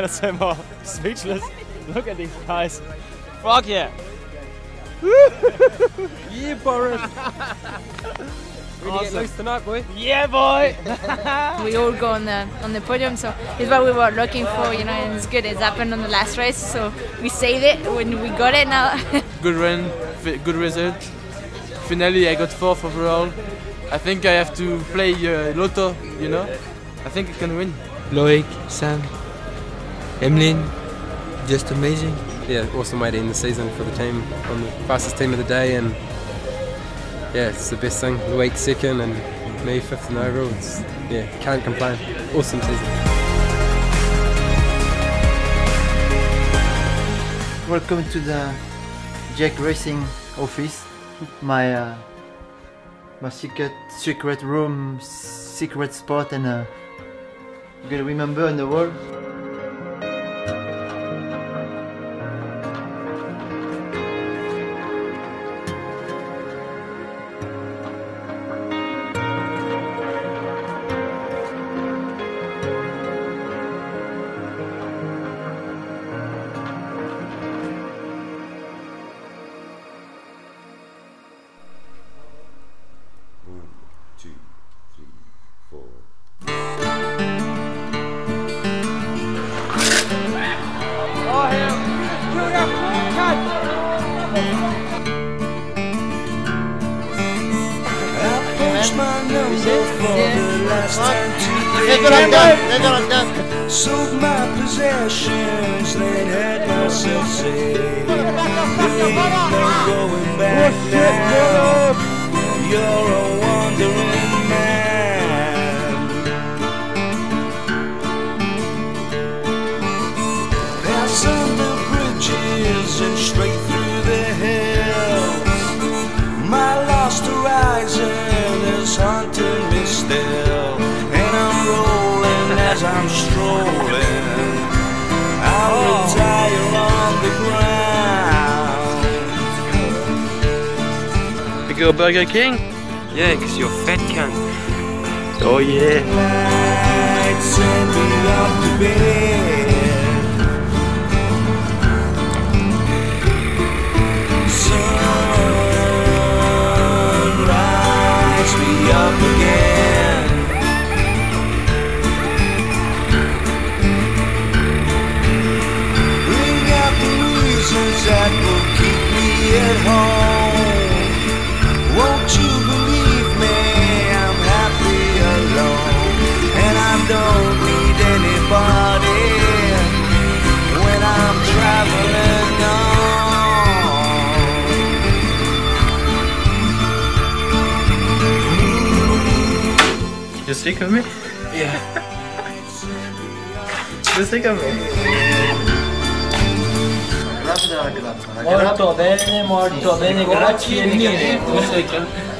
Stoked. Cannot say more. Speechless. Look at these guys. Fuck yeah. yeah, Boris. Really get loose tonight, boy. Yeah, boy. we all go on the on the podium, so it's what we were looking for, you know, and it's good. It's happened on the last race, so we saved it when we got it now. Good run, good result. Finally, I got fourth overall. I think I have to play uh, Lotto, you know. I think I can win. Loic, Sam, Emmeline, just amazing. Yeah, awesome way to end the season for the team. I'm the fastest team of the day, and yeah, it's the best thing. The week second, and me fifth in overall. It's, yeah, can't complain. Awesome season. Welcome to the Jack Racing office. My uh, my secret secret room, secret spot, and uh, you gotta remember in the world. Sold my possessions, then had myself saved. There ain't no going back now. You're a wandering go Burger King? Yeah, because you're fat cunt. Oh yeah. Light send me up to bed. Sunrise me up again. Bring out the reasons that will keep me at home. You stick with me? Yeah. You stick with me? Molto bene, molto bene, grazie mille.